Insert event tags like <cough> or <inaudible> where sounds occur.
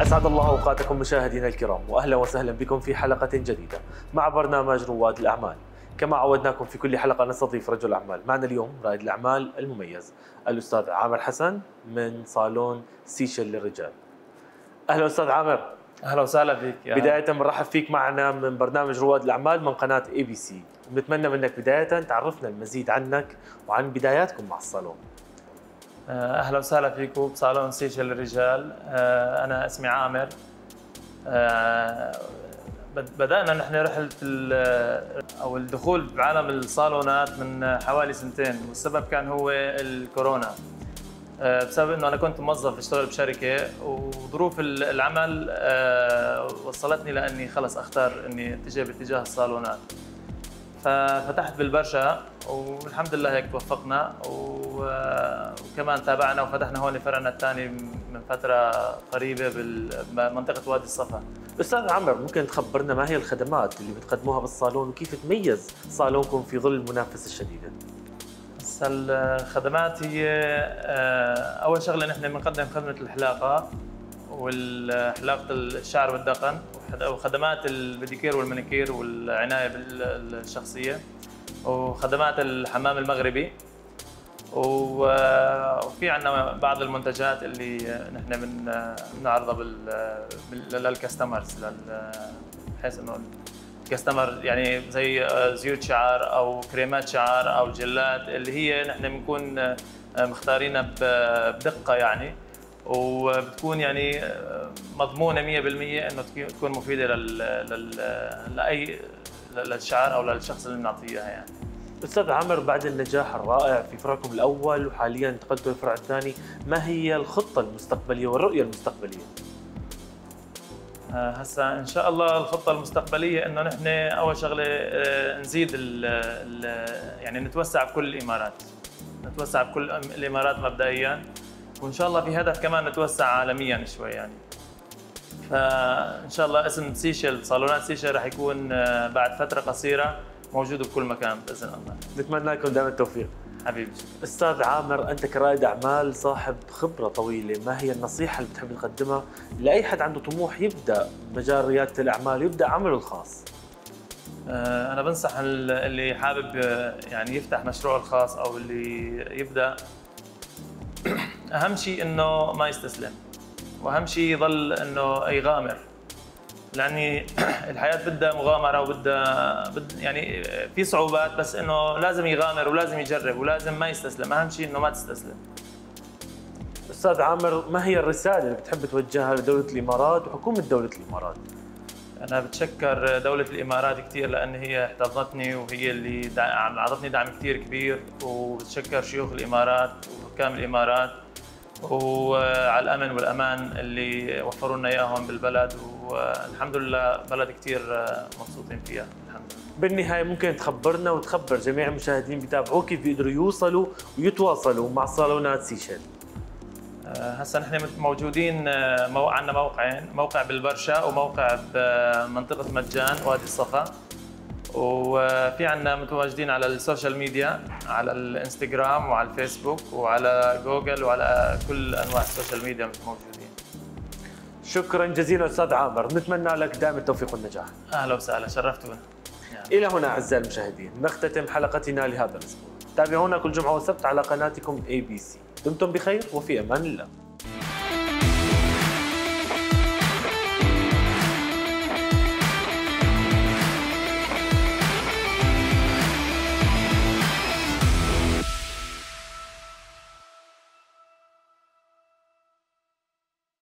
أسعد الله أوقاتكم مشاهدينا الكرام وأهلا وسهلا بكم في حلقة جديدة مع برنامج رواد الأعمال. كما عودناكم في كل حلقة نستضيف رجل أعمال. معنا اليوم رائد الأعمال المميز الأستاذ عامر حسن من صالون سيشل للرجال. أهلا أستاذ عامر. أهلا وسهلا فيك يا بداية بنرحب فيك معنا من برنامج رواد الأعمال من قناة ABC بنتمنى منك بداية تعرفنا المزيد عنك وعن بداياتكم مع الصالون. أهلا وسهلا فيكم بصالون سيشل للرجال آه، أنا اسمي عامر. آه، بد- بدأنا نحن رحلة أو الدخول بعالم الصالونات من حوالي سنتين والسبب كان هو الكورونا. آه، بسبب إنه أنا كنت موظف بشتغل بشركة وظروف ال- العمل آه، وصلتني لأني خلص أختار إني أتجه باتجاه الصالونات. ففتحت بالبرشا والحمد لله هيك توفقنا و- وكمان تابعنا وفتحنا هون فرعنا الثاني من فترة قريبة بمنطقة وادي الصفا. أستاذ عمر ممكن تخبرنا ما هي الخدمات اللي بتقدموها بالصالون؟ وكيف تميز صالونكم في ظل المنافسة الشديدة؟ هسا الخدمات هي آه، أول شغلة نحن بنقدم خدمة الحلاقة والحلاقة الشعر والدقن وخدمات البديكير والمانيكير والعناية بالشخصيه وخدمات الحمام المغربي. وفي عندنا بعض المنتجات اللي نحن بن- بنعرضها للكاستمرز لل- بحيث إنه الكاستمر يعني زي زيوت شعر أو كريمات شعر أو جلات اللي هي نحن بنكون مختارينها بدقة يعني وبتكون يعني مضمونة 100% إنه تكون- مفيدة. لاي للشعر أو للشخص اللي بنعطيه إياها يعني أستاذ عامر بعد النجاح الرائع في فرعكم الأول وحاليا انتقلتوا للفرع الثاني ما هي الخطة المستقبلية والرؤية المستقبلية؟ آه، هسا إن شاء الله الخطة المستقبلية إنه نحن أول شغلة آه، نزيد ال ال يعني نتوسع بكل الإمارات نتوسع بكل الإمارات مبدئيا وإن شاء الله في هدف كمان نتوسع عالميا شوي يعني فإن شاء الله اسم سيشل صالونات سيشل رح يكون آه، بعد فترة قصيرة موجود بكل مكان باذن الله نتمنى لكم دائما التوفيق. حبيبي. أستاذ عامر أنت كرائد أعمال صاحب خبرة طويلة ما هي النصيحة اللي بتحب تقدمها؟ لأي حد عنده طموح يبدأ مجال ريادة الأعمال يبدأ عمله الخاص. آه، أنا بنصح ال- اللي حابب آه، يعني يفتح مشروعه الخاص أو اللي يبدأ أهم شيء إنه ما يستسلم وأهم شيء يضل إنه يغامر. لأني <clears throat> الحياة بدها مغامرة وبدها بد يعني في صعوبات بس إنه لازم يغامر ولازم يجرب ولازم ما يستسلم. أهم شيء إنه ما تستسلم. أستاذ عامر ما هي الرسالة اللي بتحب توجهها لدولة الإمارات وحكومة دولة الإمارات؟ أنا بتشكر دولة الإمارات كثير لأن هي احتضنتني وهي اللي اعطتني دعم كثير كبير وبتشكر شيوخ الإمارات وحكام الإمارات. وعلى الأمن والأمان اللي وفروا لنا إياهم بالبلد والحمد لله بلد كثير مبسوطين فيها الحمد لله. بالنهاية ممكن تخبرنا وتخبر جميع المشاهدين بيتابعوك كيف بيقدروا يوصلوا ويتواصلوا مع صالونات سيشل آه، هسا نحن موجودين آه، مو... عندنا موقعين موقع بالبرشا وموقع بمنطقة مجان وادي الصفا وفي عندنا متواجدين على ال social media على الإنستغرام وعلى الفيسبوك وعلى جوجل وعلى كل أنواع ال social media موجودين. شكرا جزيلا أستاذ عامر. نتمنى لك دائما التوفيق والنجاح. أهلا وسهلا. شرفتونا. إلى هنا أعزائي المشاهدين. نختتم حلقتنا لهذا الأسبوع. تابعونا كل جمعة وسبت على قناتكم ABC دمتم بخير وفي أمان الله.